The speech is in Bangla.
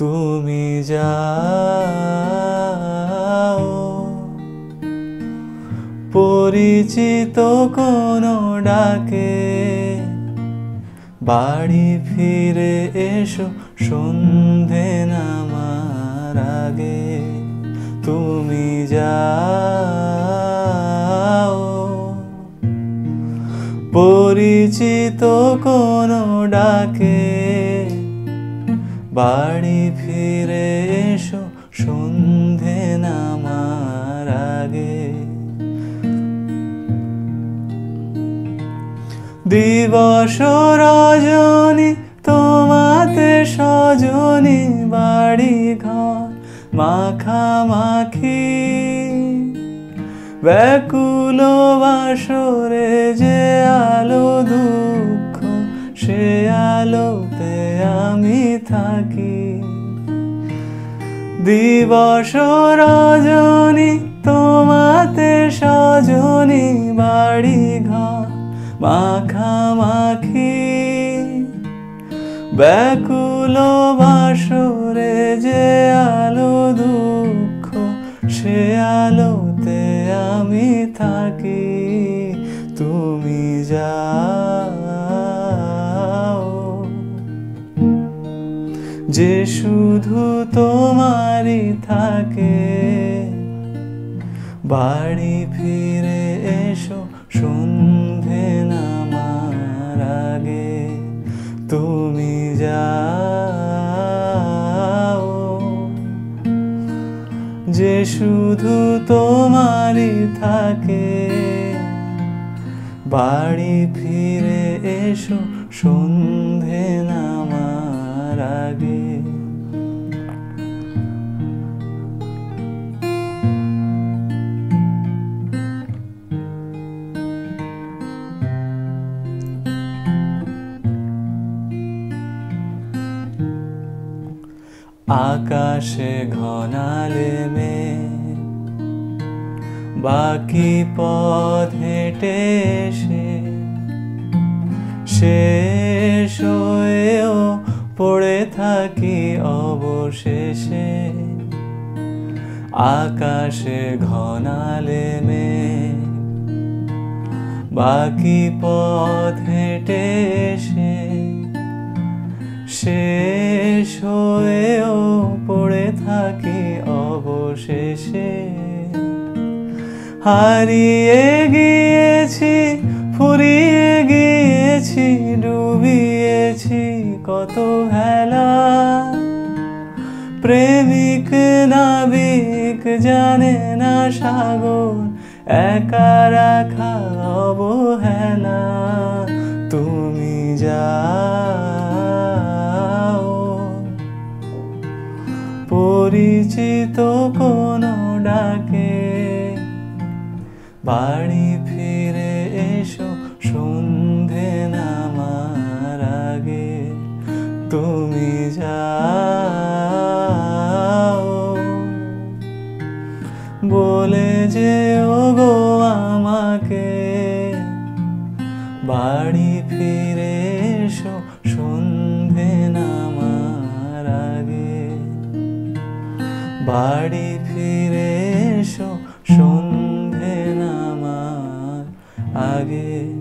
তুমি যাও। পরিচিত কোনো ডাকে বাড়ি ফিরে এসো সন্ধে নামার আগে। তুমি যাও। পরিচিত কোনো ডাকে বাড়ি ফিরে এসো, সন্ধে নামার আগে। দিবস রজনী, তোমাতে সজনী বাড়ি ঘর মাখামাখি। ব্যাকুল বাসরে যে আলো দুঃখ সে আলোতে আমি থাকি। দিবস রজনী, তোমাতে সজনী বাড়ি ঘর, মাখামাখি। ব্যাকুল বাসরে যে আলো দুঃখ, সে আলোতে আমি থাকি। যে শুধু তোমারই থাকে। বাড়ি ফিরে এসো, সন্ধে নামার আগে। তুমি যাও। যে শুধু তোমারই থাকে। বাড়ি ফিরে এসো, সন্ধে নামার আকাশে ঘনালে মে বাকি পথ হেঁটে এসে শেষ হয়েও পড়ে থাকি অবশেষে। আকাশে ঘনালে মে বাকি পথ হেঁটে এসে শেষ হয়েও পড়ে থাকি অবশেষে। হারিয়ে গিয়েছি, ফুরিয়ে গিয়েছি, ডুবিয়েছি কত হেলা। প্রেমিক নাবিক জানে না সাগর, একা রাখা অবহেলা। পরিচিত কোনো ডাকে। বাড়ি ফিরে এসো, সন্ধে নামার আগে। তুমি যাও। বলে যে ও গো আমাকে। বাড়ি ফিরে এসো, সন্ধে নামার বাড়ি ফিরে এসো সন্ধে নামার আগে।